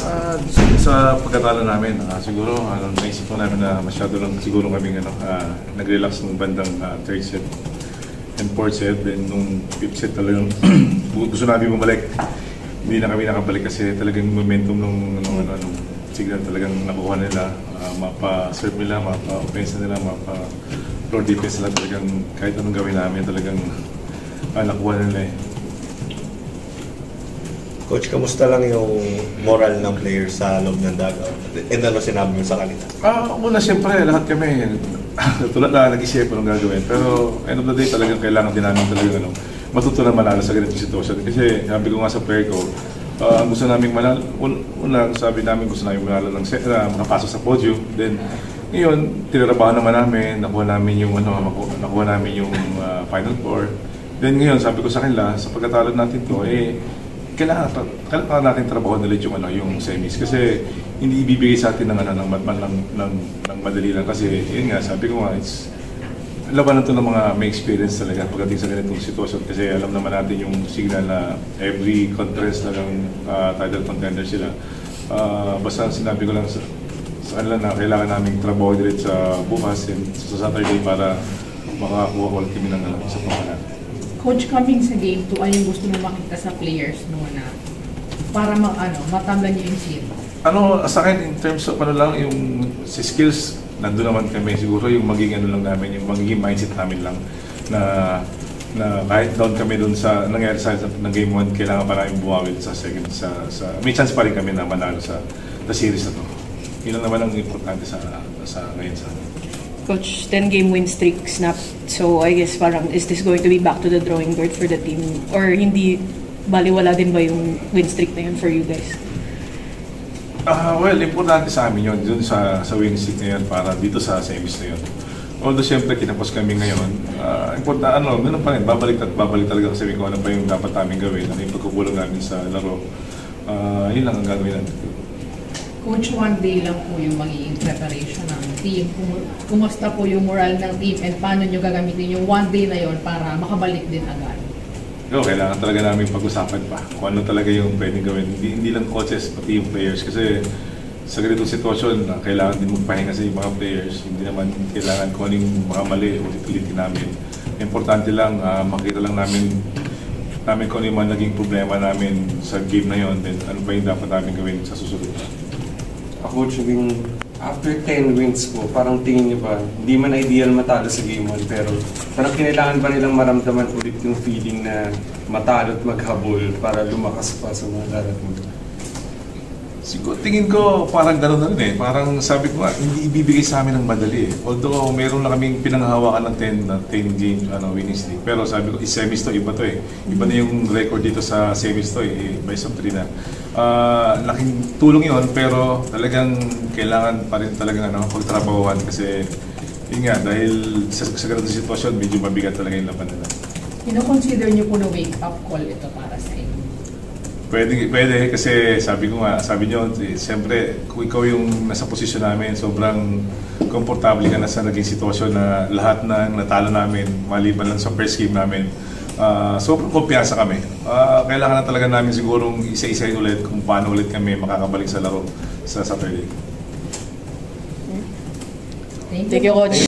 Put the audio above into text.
Ah, sa, pagkatalo namin, ah, siguro ano, naisip ko namin na masyado lang siguro kami ano, ah, nag-relax nung bandang ah, third set and fourth set. Then nung fifth set talagang gusto namin bumalik. Hindi na kami nakabalik kasi talagang momentum nung, nung, ano, nung signal talagang nakuha nila. Ah, mapa-serve nila, mapa-offense nila, mapa-floor defense nila. Talagang kahit anong gawin namin talagang ah, nakuha nila eh. Coach, kamusta lang yung moral ng players sa loob ng dugout? And ano sinabi mo sa kanila? Ah, una siyempre, lahat kami, tulad na nag-isip ng gagawin. Pero end of the day, talagang kailangan din namin talagang ano, matutunan manalo sa ganitong sitwasyon. Kasi sabi ko nga sa player ko, ah, gusto namin manalo, un- una sabi namin gusto namin manalo ng set, na makapasok sa podium. Then, ngayon, tinarabahan naman namin, nakuha namin yung, ano, nakuha namin yung ah, Final Four. Then ngayon, sabi ko sa kanila, sa pagkatalo natin to, eh, kailangan, kailangan natin trabaho ulit yung, ano, yung semis. Kasi hindi ibibigay sa atin ng, ano, ng, ng, ng, ng, ng madali lang. Kasi yun nga, sabi ko nga, it's, labanan to ng mga may experience talaga pagdating sa ganitong sitwasyon. Kasi alam naman natin yung signal na every conference talagang uh, title contender sila. Ah, basta sinabi ko lang sa, sa kanila na kailangan namin trabaho ulit sa bukas and sa Saturday para makakuha ulit kami ng ano, sa pamahalaan. Coach, coming sa game 2, ano yung gusto mo makita sa players mo na para ma ano, matamlan niyo yung series? Ano, sa akin, in terms of ano lang, yung si skills, nandun naman kami. Siguro yung magiging ano lang namin, yung magiging mindset namin lang na na kahit down kami doon sa nangyari sa ng game 1, kailangan pa namin bumawi sa second sa, sa may chance pa rin kami na manalo sa the series na to. Yun lang naman ang importante sa sa ngayon sa amin. Coach, 10 game win streak snap. So I guess parang is this going to be back to the drawing board for the team or hindi baliwala din ba yung win streak na yun for you guys? Ah, well, importante sa amin yun, dun sa, sa win streak na yun para dito sa semis na yun. Although siyempre kinapos kami ngayon, ah, importante, ano, ganun pa rin, babalik at babalik talaga kasi kung ano pa yung dapat namin gawin, ano yung pagkukulang namin sa laro. Ah, yun lang ang gagawin natin. Coach, one day lang po yung magiging preparation ng team. Kumu- Kumusta po yung moral ng team and paano nyo gagamitin yung one day na yon para makabalik din agad? No, kailangan talaga namin pag-usapan pa kung ano talaga yung pwedeng gawin. Hindi, hindi lang coaches, pati yung players. Kasi sa ganitong sitwasyon, na kailangan din magpahinga sa mga players. Hindi naman kailangan kung ano mga mali, ulit-ulitin namin. Importante lang, ah, makita lang namin namin kung ano yung mga naging problema namin sa game na yon then ano pa yung dapat namin gawin sa susunod. Chubing, after 10 wins po, parang tingin niyo ba, hindi man ideal matalo sa game 1, pero parang kinailangan pa nilang maramdaman ulit yung feeling na matalo at maghabol para lumakas pa sa mga darating. Siguro tingin ko parang gano'n na rin eh. Parang sabi ko nga, hindi ibibigay sa amin ng madali eh. Although meron na kaming pinanghahawakan ng 10, na 10 game ano, winning streak. Pero sabi ko, is-semis to, iba to eh. Iba na yung record dito sa semis to eh. Best of 3 na. Ah, laking tulong yon pero talagang kailangan pa rin talagang ano, pagtrabahuan kasi yun nga, dahil sa, sa ganitong sitwasyon, medyo mabigat talaga yung laban nila. Kino-consider nyo po na wake-up call ito para sa inyo? Pwede, pwede kasi sabi ko nga, sabi nyo, eh, siyempre kung ikaw yung nasa posisyon namin, sobrang komportable ka na sa naging sitwasyon na lahat na natalo namin, maliban lang sa first game namin, ah, sobrang kumpiyansa kami. Ah, kailangan na talaga namin sigurong isa-isahin ulit kung paano ulit kami makakabalik sa laro sa Saturday. Thank you, Coach.